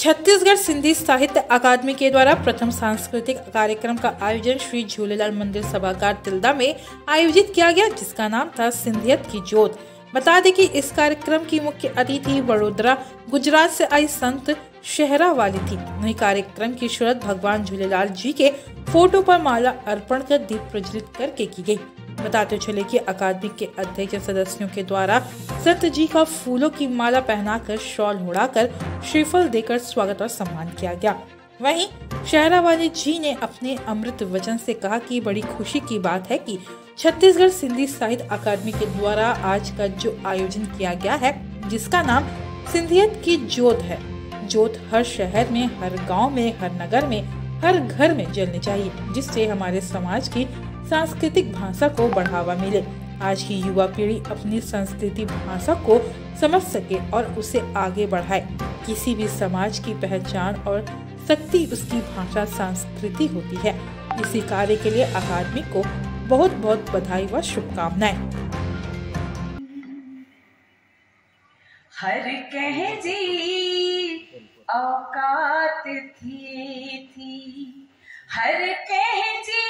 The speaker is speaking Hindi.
छत्तीसगढ़ सिंधी साहित्य अकादमी के द्वारा प्रथम सांस्कृतिक कार्यक्रम का आयोजन श्री झूलेलाल मंदिर सभागार तिलदा में आयोजित किया गया, जिसका नाम था सिंधियत की जोत बता दें कि इस कार्यक्रम की मुख्य अतिथि वडोदरा, गुजरात से आई संत शहरा वाली थी। वही कार्यक्रम की शुरुआत भगवान झूलेलाल जी के फ़ोटो पर माला अर्पण कर दीप प्रज्वलित करके की गई। बताते चले कि अकादमी के अध्यक्ष सदस्यों के द्वारा सत्य जी का फूलों की माला पहनाकर शॉल उड़ाकर श्रीफल देकर स्वागत और सम्मान किया गया। वहीं शहरावाली जी ने अपने अमृत वचन से कहा कि बड़ी खुशी की बात है कि छत्तीसगढ़ सिंधी साहित्य अकादमी के द्वारा आज का जो आयोजन किया गया है, जिसका नाम सिंधियत की जोत है। जोत हर शहर में, हर गाँव में, हर नगर में, हर घर में जलनी चाहिए, जिससे हमारे समाज की सांस्कृतिक भाषा को बढ़ावा मिले। आज की युवा पीढ़ी अपनी संस्कृति भाषा को समझ सके और उसे आगे बढ़ाए। किसी भी समाज की पहचान और शक्ति उसकी भाषा संस्कृति होती है। इसी कार्य के लिए अकादमी को बहुत बहुत बधाई व शुभकामनाएँ। हर कह जी, औकात थी थी। हर कह जी